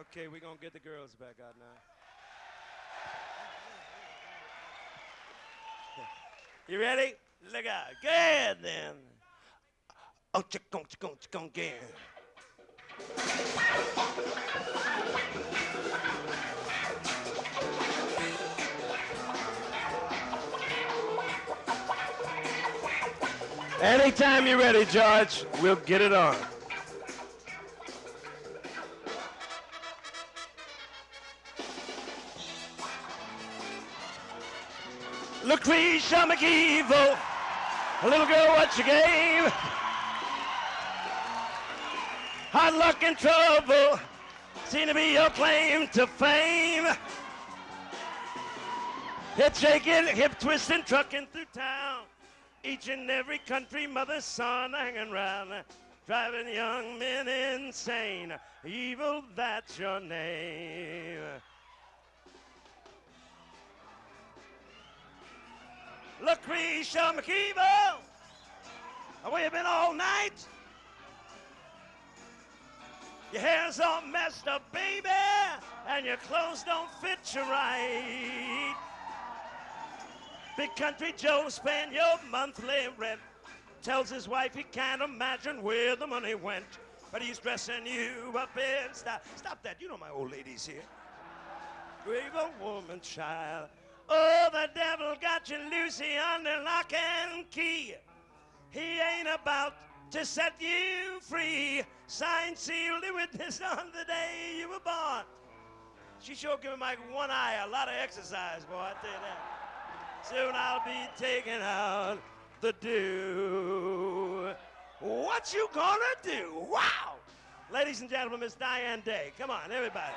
Okay, we're gonna get the girls back out now. You ready? Look out. Go ahead then. Oh, chick, chick, chick, chick, chick, Anytime you're ready, George, we'll get it on. Lucretia MacEvil, a little girl, what you gave? Hard luck and trouble seem to be your claim to fame. Head shaking, hip twisting, trucking through town. Each and every country mother's son hanging around, driving young men insane. Evil, that's your name. Lucretia MacEvil, where you been all night? Your hair's all messed up, baby, and your clothes don't fit you right. Big country Joe spent your monthly rent. Tells his wife he can't imagine where the money went. But he's dressing you up in style. Stop that. You know my old lady's here. Grave a woman, child. Oh, the devil got you, Lucy, under lock and key. He ain't about to set you free. Signed, sealed, and witness on the day you were born. She sure giving Mike one eye a lot of exercise, boy, I tell you that. Soon I'll be taking out the dew. What you gonna do? Wow! Ladies and gentlemen, Miss Diane Day. Come on, everybody.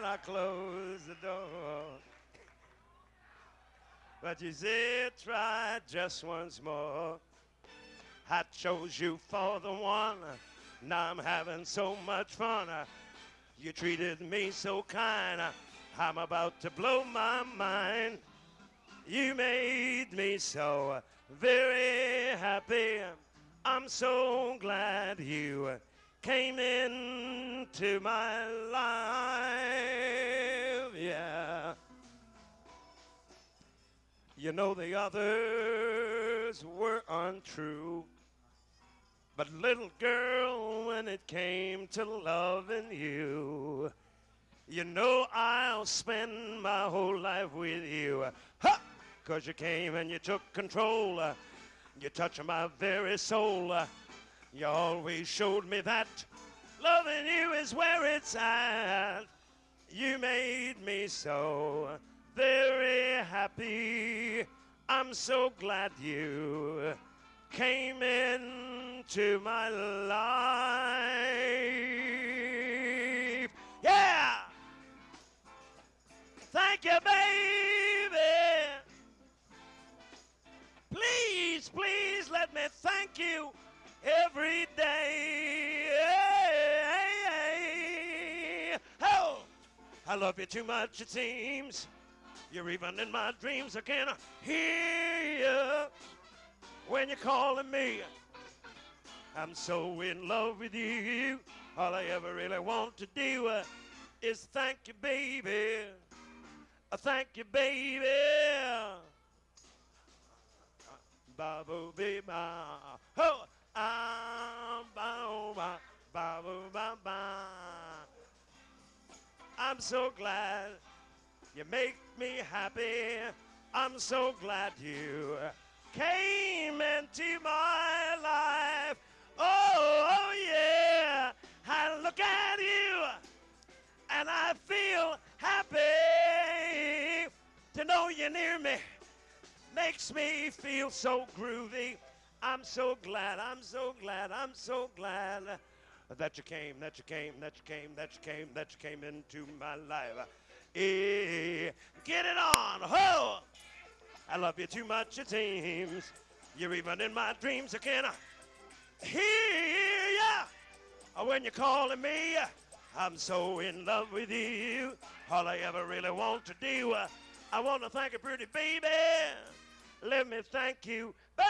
and I close the door. But you said try just once more. I chose you for the one. Now I'm having so much fun. You treated me so kind. I'm about to blow my mind. You made me so very happy. I'm so glad you came into my life. You know the others were untrue. But little girl, when it came to loving you, you know I'll spend my whole life with you. Ha! Cause you came and you took control. You touched my very soul. You always showed me that loving you is where it's at. You made me so very happy. I'm so glad you came into my life. Yeah! Thank you, baby. Please, please let me thank you every day. Oh, I love you too much, it seems. You're even in my dreams. I can't hear you when you're calling me. I'm so in love with you. All I ever really want to do uh, is thank you, baby. Uh, thank you, baby. Babu be ba. Ho! Ah, ba ba ba ba ba. I'm so glad you make me happy. I'm so glad you came into my life. Oh, oh yeah. I look at you and I feel happy to know you're near me. Makes me feel so groovy. I'm so glad, I'm so glad, I'm so glad that you came, that you came, that you came, that you came, that you came into my life. Eh, get it on. Ho! I love you too much, it seems. You're even in my dreams. I can't hear ya when you're calling me. I'm so in love with you. All I ever really want to do I want to thank a pretty baby. Let me thank you, baby.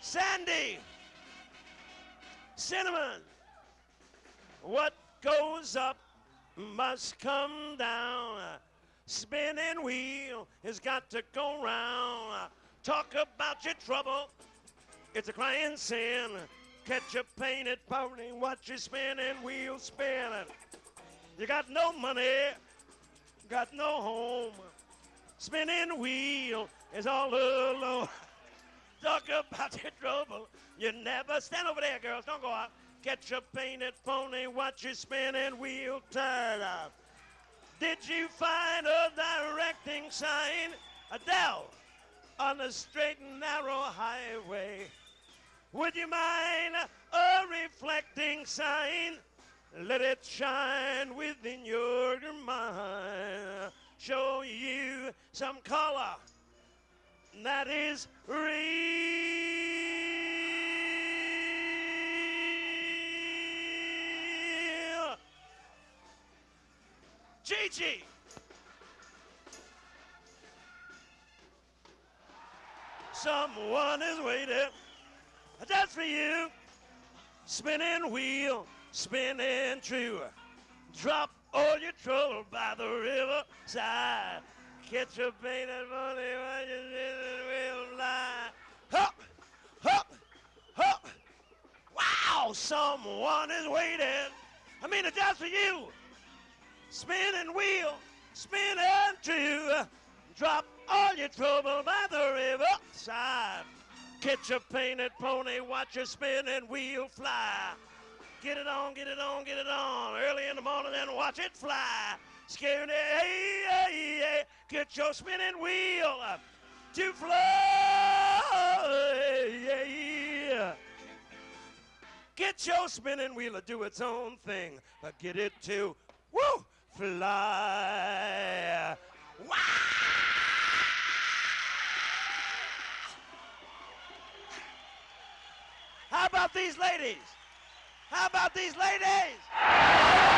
Sandy, Cinnamon, what goes up must come down. Spinning wheel has got to go round. Talk about your trouble. It's a crying sin. Catch a painted pony, watch your spinning wheel spinning. You got no money, got no home. Spinning wheel is all alone. Talk about your trouble. You never stand over there, girls. Don't go out. Catch a painted pony, watch your spinning wheel turn up. Did you find a directing sign? Adele on the straight and narrow highway. Would you mind a reflecting sign? Let it shine within your mind. Show you some color that is real. Gigi. Someone is waiting just for you. Spinning wheel, spinning true. Drop all your trouble by the river riverside. Catch a painted money when you're spinning wheel fly. Hop, hop, hop. Wow, someone is waiting. I mean, just for you. Spinning wheel, spinning true. Drop all your trouble by the riverside. Catch a painted pony, watch a spinning wheel fly. Get it on, get it on, get it on. Early in the morning and watch it fly. Scared, hey, hey, hey. Get your spinning wheel to fly. Get your spinning wheel to do its own thing, but get it to, woo, fly. Wow! How about these ladies? How about these ladies?